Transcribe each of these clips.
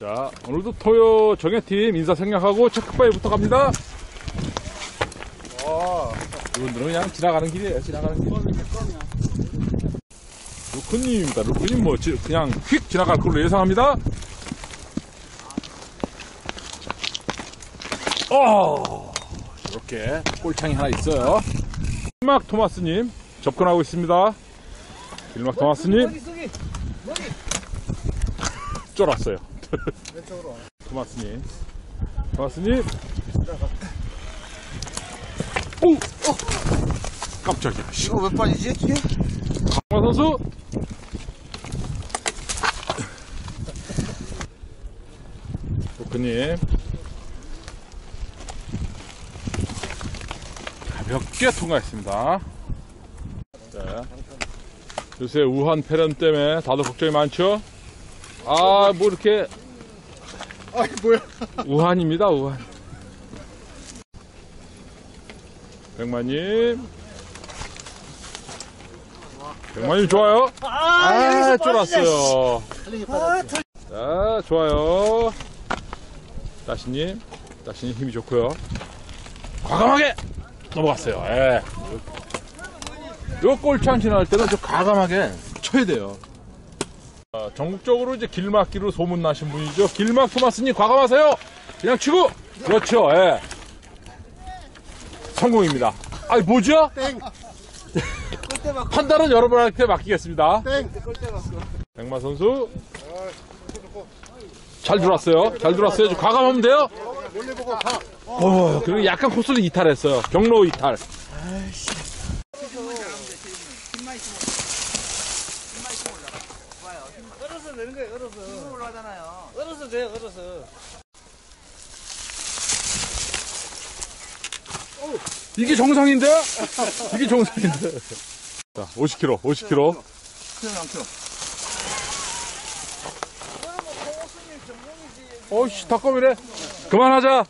자, 오늘도 토요 정예팀 인사 생략하고 체크바위부터 갑니다. 이분들은 그냥 지나가는 길이에요, 지나가는 길. 루크님입니다. 루크님 뭐, 지- 그냥 휙 지나갈 걸로 예상합니다. 어, 이렇게 꼴창이 하나 있어요. 길막 토마스님 접근하고 있습니다. 길막 토마스님 쫄았어요. 토마스님. 토마스님. 오! 어! 깜짝이야. 씨. 이거 몇 번이지? 뒤에? 강화 선수. 도크님. 가볍게 통과했습니다. 자. 요새 우한 폐렴 때문에 다들 걱정이 많죠? 아, 뭐 이렇게 아이 뭐야? 우한입니다, 우한. 백만님. 백만님 좋아요. 아, 쫄았어요. 자, 좋아요. 따시님. 따시님 힘이 좋고요. 과감하게 넘어갔어요. 예. 요 골창 지날 때는 좀 과감하게 쳐야 돼요. 아, 전국적으로 이제 길막기로 소문나신 분이죠. 길막 토마스님 과감하세요. 그냥 치고 그렇죠. 예. 성공입니다. 아니 뭐죠? 땡! 판단은 여러분한테 맡기겠습니다. 땡! 백마 선수 잘 들어왔어요. 잘 들어왔어요. 좀 과감하면 돼요. 몰래 보고 가! 어, 그리고 약간 코스를 이탈했어요. 경로 이탈. 얼어서 되는 얼어서. 올라가잖아요 얼어서 돼요, 얼어서. 이게 정상인데? 이게 정상인데. 자, 50kg, 50kg. 그냥 남쳐 어이씨, 닭검이래. 그만하자.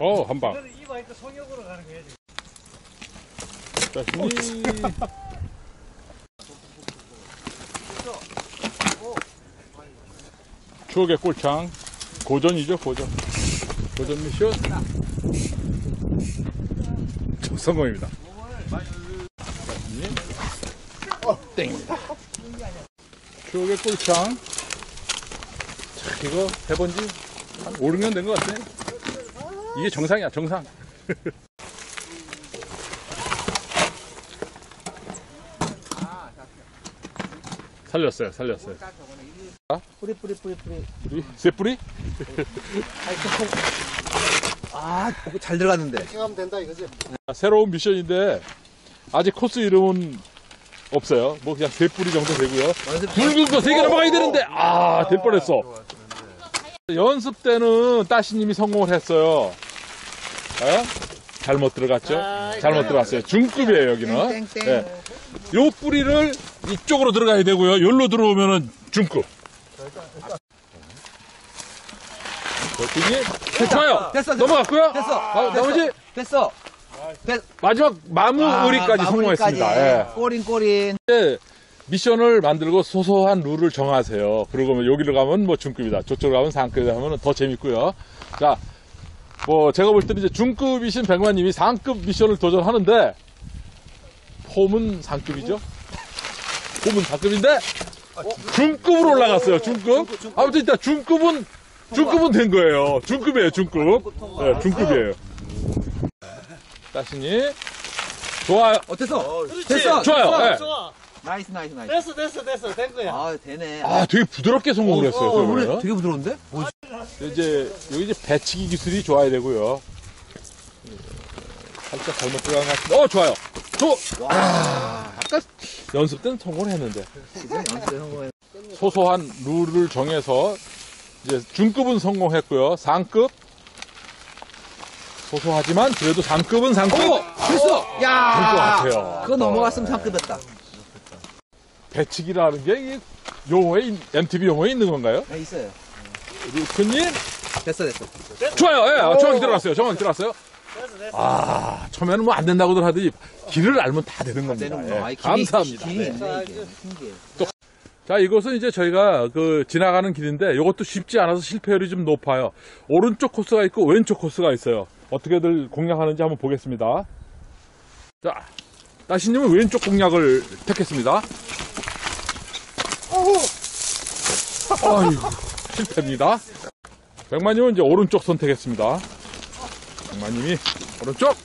어, 한 방. 저는 이마니까 성역으로 가는 거예요, 지금. 자, 신이. 추억의 꼴창. 고전이죠, 고전. 고전 미션. 저 성공입니다. 어, 땡입니다. 추억의 꼴창. 자, 이거 해본 지 한 5, 6년 된 것 같아. 이게 정상이야, 정상. 살렸어요, 살렸어요. 뿌리 뿌리 뿌리 뿌리 우리 세 뿌리? 아 잘 들어갔는데 하면 된다, 이거지. 아, 새로운 미션인데 아직 코스 이름은 없어요. 뭐 그냥 세 뿌리 정도 되고요. 붉은 거 세개 넘어가야 되는데 아 될 뻔했어. 연습 때는 따시님이 성공을 했어요. 에? 잘못 들어갔죠? 잘못 들어갔어요. 중급이에요 여기는. 땡땡 예. 요 뿌리를 이쪽으로 들어가야 되고요. 여기로 들어오면은 중급. 어떻게? 좋아요. 됐어, 됐어. 넘어갔고요. 됐어. 아, 나머지 됐어 마지막 마무리까지 성공했습니다. 예. 꼬린 꼬린 이제 미션을 만들고 소소한 룰을 정하세요. 그러고 뭐 여기로 가면 뭐 중급이다. 저쪽으로 가면 상급이다 하면 더 재밌고요. 자, 뭐 제가 볼 때는 이제 중급이신 백만님이 상급 미션을 도전하는데 폼은 상급이죠. 폼은 상급인데 중급으로 올라갔어요. 중급. 아무튼 일단 중급은 중급은 된 거예요. 중급이에요. 중급. 네, 중급이에요. 따시니 좋아요. 어땠어? 됐어 좋아요. 네. 좋아. nice nice nice 됐어, 됐어, 됐어. 된 거야. 아 되네 아, 되게 부드럽게 성공을 했어요. 어, 그래? 그러면. 되게 부드러운데? 뭐지? 이제 여기 이제 배치기 기술이 좋아야 되고요. 살짝 잘못 들어간 것 같은데. 어, 좋아요. 저, 아, 아까 연습 때는 성공을 했는데. 소소한 룰을 정해서 이제 중급은 성공했고요. 상급. 소소하지만 그래도 상급은 상급. 됐어 될것야 같아요. 그거 넘어갔으면 상급했다 배치기라는 게 이게 용어에, 있- MTV 용어에 있는 건가요? 네 있어요 루크님? 됐어 됐어 좋아요. 예, 아, 정확히 들어갔어요. 정확히 들어갔어요. 아, 처음에는 뭐 안 된다고들 하더니 길을 알면 다 되는 겁니다. 되는 예, 길이- 감사합니다. 길이 네. 신기해 자, 이곳은 이제 저희가 그 지나가는 길인데 이것도 쉽지 않아서 실패율이 좀 높아요. 오른쪽 코스가 있고 왼쪽 코스가 있어요. 어떻게들 공략하는지 한번 보겠습니다. 자, 따시님은 왼쪽 공략을 택했습니다. 아이고, 실패입니다. 백만님은 이제 오른쪽 선택했습니다. 백만님이 오른쪽!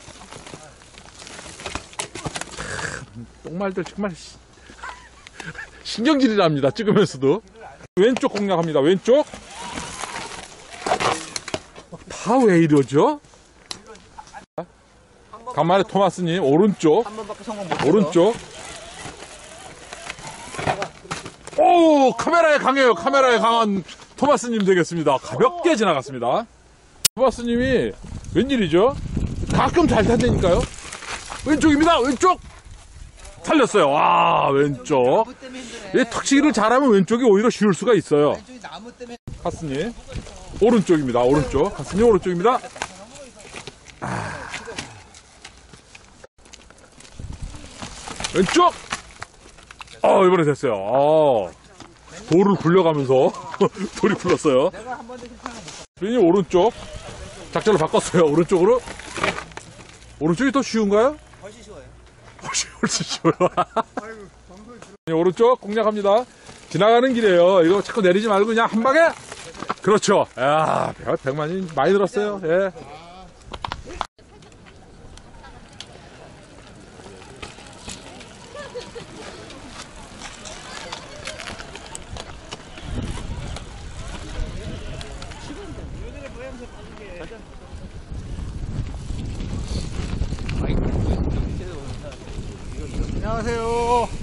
참, 똥말들 정말 시- 신경질이 납니다. 찍으면서도. 왼쪽 공략합니다. 왼쪽. 다 왜 이러죠? 간만에 토마스님, 오른쪽. 오른쪽. 오, 카메라에 강해요. 카메라에 강한 토마스님 되겠습니다. 가볍게 지나갔습니다. 토마스님이 웬일이죠? 가끔 잘 탄다니까요. 왼쪽입니다. 왼쪽. 살렸어요. 와, 왼쪽. 이 턱치기를 잘하면 왼쪽이 오히려 쉬울 수가 있어요. 카스님 오른쪽입니다. 오른쪽. 카스님 오른쪽입니다. 아. 왼쪽. 어 이번에 됐어요. 어. 돌을 굴려가면서 돌이 굴렀어요. 주인이 오른쪽. 작전을 바꿨어요. 오른쪽으로. 오른쪽이 더 쉬운가요? 훨씬 쉬워요. 훨씬, 훨씬 쉬워요. 아이고, 오른쪽 공략합니다. 지나가는 길이에요. 이거 자꾸 내리지 말고 그냥 한 방에. 그렇죠. 야, 100만이 많이 들었어요. 예. 안녕하세요.